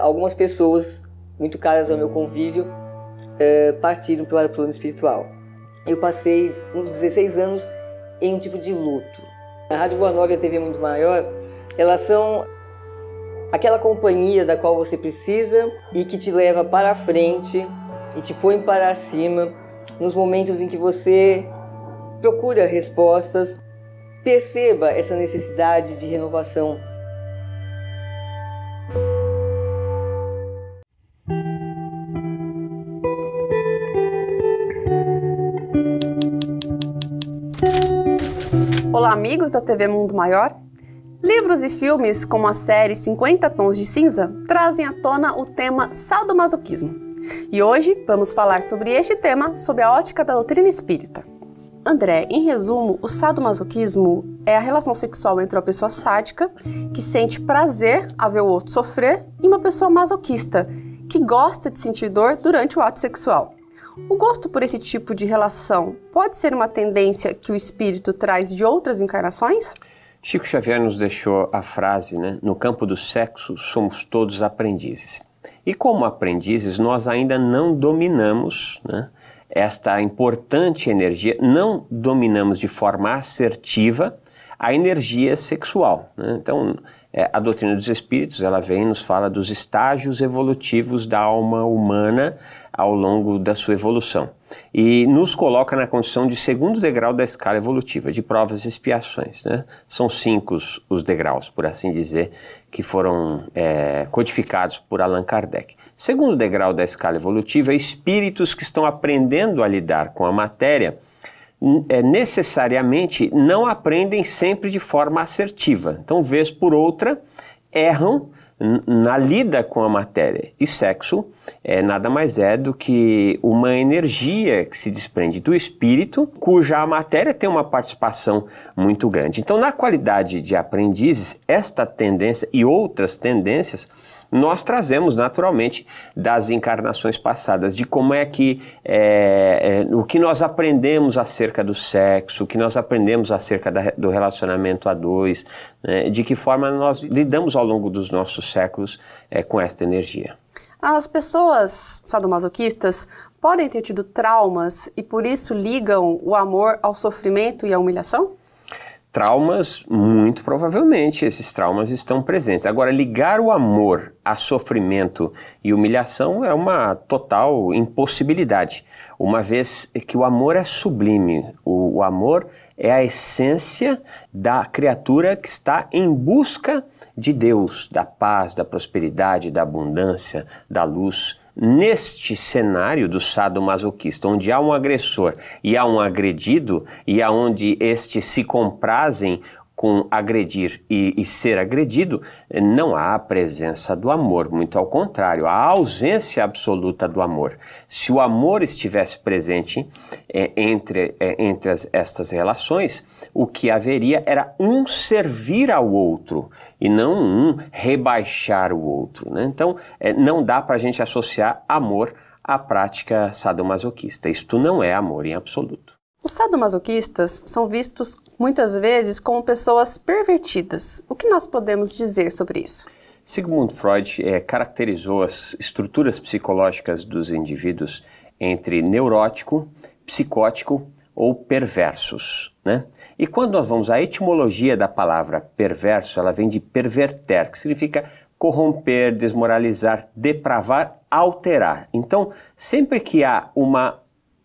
Algumas pessoas muito caras ao meu convívio é, partiram para o plano espiritual. Eu passei uns 16 anos em um tipo de luto. A Rádio Boa Nova e a TV Muito Maior, elas são aquela companhia da qual você precisa e que te leva para frente e te põe para cima nos momentos em que você procura respostas. Perceba essa necessidade de renovação Olá, amigos da TV Mundo Maior. Livros e filmes como a série 50 Tons de Cinza trazem à tona o tema sadomasoquismo. E hoje vamos falar sobre este tema sob a ótica da doutrina espírita. André, em resumo, o sadomasoquismo é a relação sexual entre uma pessoa sádica, que sente prazer a ver o outro sofrer, e uma pessoa masoquista, que gosta de sentir dor durante o ato sexual. O gosto por esse tipo de relação pode ser uma tendência que o espírito traz de outras encarnações? Chico Xavier nos deixou a frase, né? No campo do sexo somos todos aprendizes. E como aprendizes, nós ainda não dominamos né, esta importante energia, não dominamos de forma assertiva a energia sexual. Né? Então, é, a doutrina dos espíritos, ela vem e nos fala dos estágios evolutivos da alma humana ao longo da sua evolução. E nos coloca na condição de segundo degrau da escala evolutiva, de provas e expiações. Né? São cinco os degraus, por assim dizer, que foram é, codificados por Allan Kardec. Segundo degrau da escala evolutiva, espíritos que estão aprendendo a lidar com a matéria é, necessariamente não aprendem sempre de forma assertiva. Então, vez por outra, erram na lida com a matéria. E sexo é nada mais é do que uma energia que se desprende do espírito, cuja matéria tem uma participação muito grande. Então, na qualidade de aprendizes, esta tendência e outras tendências nós trazemos naturalmente das encarnações passadas, de como é que é, é, o que nós aprendemos acerca do sexo, o que nós aprendemos acerca da, do relacionamento a dois, né, de que forma nós lidamos ao longo dos nossos séculos é, com esta energia. As pessoas sadomasoquistas podem ter tido traumas e por isso ligam o amor ao sofrimento e à humilhação? Traumas, muito provavelmente, esses traumas estão presentes. Agora, ligar o amor a sofrimento e humilhação é uma total impossibilidade, uma vez que o amor é sublime, o, o amor é a essência da criatura que está em busca de Deus, da paz, da prosperidade, da abundância, da luz neste cenário do sadomasoquista, onde há um agressor e há um agredido, e aonde estes se comprazem com agredir e, e, ser agredido, não há a presença do amor, muito ao contrário, há a ausência absoluta do amor. Se o amor estivesse presente é, entre, é, entre as, estas relações, o que haveria era um servir ao outro e não um rebaixar o outro. Né? Então, é, não dá para a gente associar amor à prática sadomasoquista. Isto não é amor em absoluto. Os sadomasoquistas são vistos muitas vezes como pessoas pervertidas. O que nós podemos dizer sobre isso? Sigmund Freud é, caracterizou as estruturas psicológicas dos indivíduos entre neurótico, psicótico ou perversos. Né? E quando nós vamos à etimologia da palavra perverso, ela vem de perverter, que significa corromper, desmoralizar, depravar, alterar. Então, sempre que há uma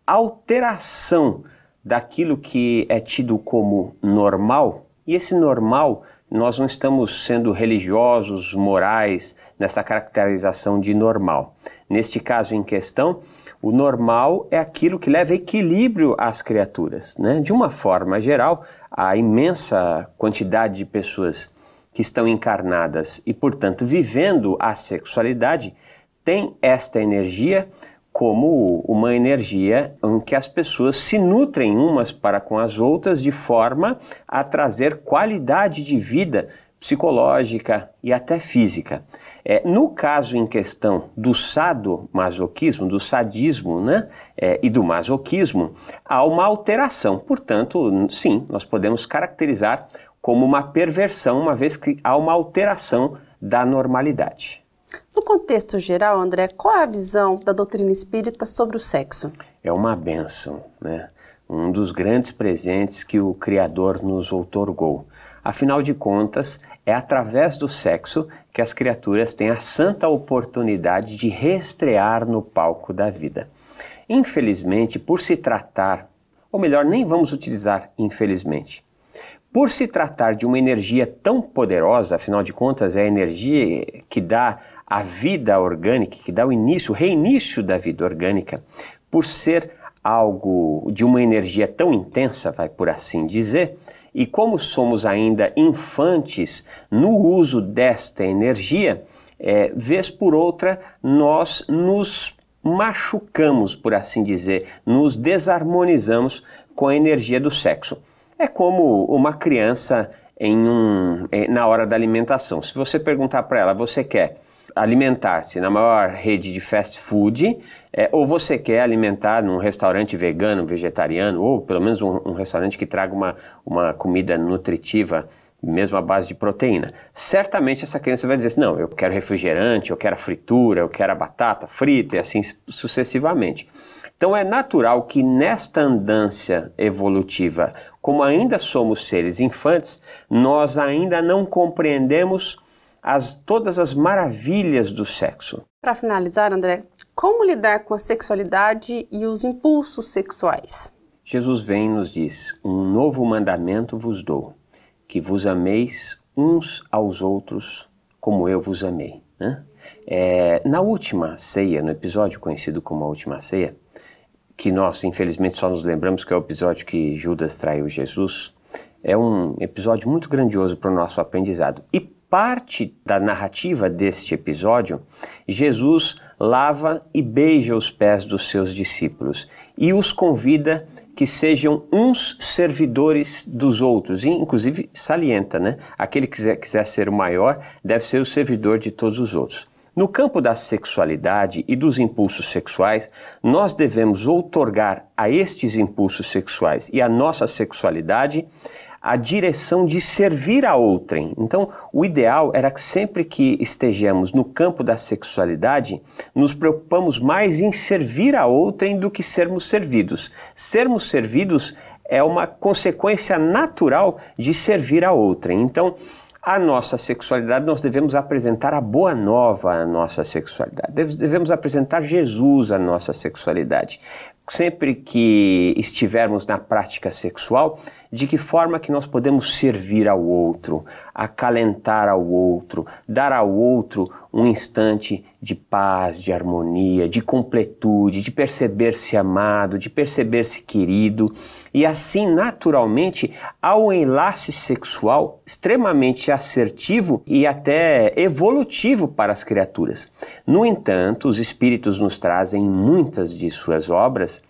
alteração daquilo que é tido como normal, e esse normal nós não estamos sendo religiosos, morais, nessa caracterização de normal. Neste caso em questão, o normal é aquilo que leva equilíbrio às criaturas. Né? De uma forma geral, a imensa quantidade de pessoas que estão encarnadas e, portanto, vivendo a sexualidade tem esta energia como uma energia em que as pessoas se nutrem umas para com as outras de forma a trazer qualidade de vida psicológica e até física. É, no caso em questão do sadomasoquismo, do sadismo né, é, e do masoquismo, há uma alteração. Portanto, sim, nós podemos caracterizar como uma perversão, uma vez que há uma alteração da normalidade. No contexto geral, André, qual é a visão da doutrina espírita sobre o sexo? É uma benção, né? Um dos grandes presentes que o Criador nos outorgou. Afinal de contas, é através do sexo que as criaturas têm a santa oportunidade de reestrear no palco da vida. Infelizmente, por se tratar, ou melhor, nem vamos utilizar infelizmente, por se tratar de uma energia tão poderosa, afinal de contas, é a energia que dá a vida orgânica, que dá o início, o reinício da vida orgânica, por ser algo de uma energia tão intensa, vai por assim dizer, e como somos ainda infantes no uso desta energia, é, vez por outra, nós nos machucamos, por assim dizer, nos desarmonizamos com a energia do sexo. É como uma criança em um, eh, na hora da alimentação. Se você perguntar para ela, você quer alimentar-se na maior rede de fast food, é, ou você quer alimentar num restaurante vegano, vegetariano, ou pelo menos um, um, restaurante que traga uma, uma comida nutritiva, mesmo à base de proteína. Certamente essa criança vai dizer assim, não, eu quero refrigerante, eu quero a fritura, eu quero a batata frita e assim sucessivamente. Então é natural que nesta andância evolutiva, como ainda somos seres infantes, nós ainda não compreendemos as, todas as maravilhas do sexo. Para finalizar, André, como lidar com a sexualidade e os impulsos sexuais? Jesus vem e nos diz: Um novo mandamento vos dou, que vos ameis uns aos outros como eu vos amei. Né? É, na última ceia, no episódio conhecido como a última ceia, que nós infelizmente só nos lembramos que é o episódio que Judas traiu Jesus, é um episódio muito grandioso para o nosso aprendizado. E parte da narrativa deste episódio, Jesus lava e beija os pés dos seus discípulos e os convida que sejam uns servidores dos outros, e inclusive salienta, né? Aquele que quiser, ser o maior deve ser o servidor de todos os outros. No campo da sexualidade e dos impulsos sexuais, nós devemos outorgar a estes impulsos sexuais e a nossa sexualidade a direção de servir a outrem. Então, o ideal era que sempre que estejamos no campo da sexualidade, nos preocupamos mais em servir a outrem do que sermos servidos. Sermos servidos é uma consequência natural de servir a outrem. Então, a nossa sexualidade, nós devemos apresentar a boa nova à nossa sexualidade. Devemos apresentar Jesus à nossa sexualidade. Sempre que estivermos na prática sexual, de que forma que nós podemos servir ao outro, acalentar ao outro, dar ao outro um instante de paz, de harmonia, de completude, de perceber-se amado, de perceber-se querido, e assim naturalmente há um enlace sexual extremamente assertivo e até evolutivo para as criaturas. No entanto, os espíritos nos trazem muitas de suas obras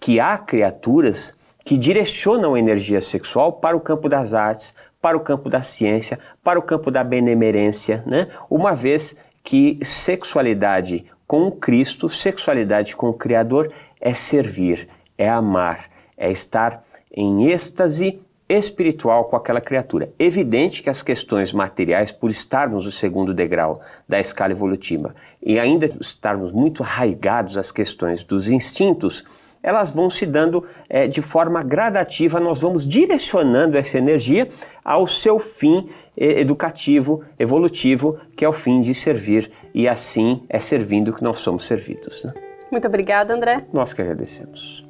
que há criaturas que direcionam a energia sexual para o campo das artes, para o campo da ciência, para o campo da benemerência, né? uma vez que sexualidade com Cristo, sexualidade com o Criador é servir, é amar, é estar em êxtase espiritual com aquela criatura. Evidente que as questões materiais, por estarmos no segundo degrau da escala evolutiva e ainda estarmos muito arraigados às questões dos instintos, elas vão se dando é, de forma gradativa, nós vamos direcionando essa energia ao seu fim é, educativo, evolutivo, que é o fim de servir, e assim é servindo que nós somos servidos. Né? Muito obrigada, André. Nós que agradecemos.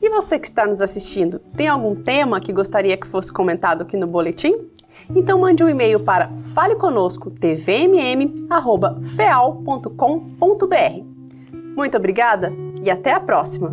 E você que está nos assistindo, tem algum tema que gostaria que fosse comentado aqui no boletim? Então mande um e-mail para faleconosco tvmm@feal.com.br. Muito obrigada e até a próxima.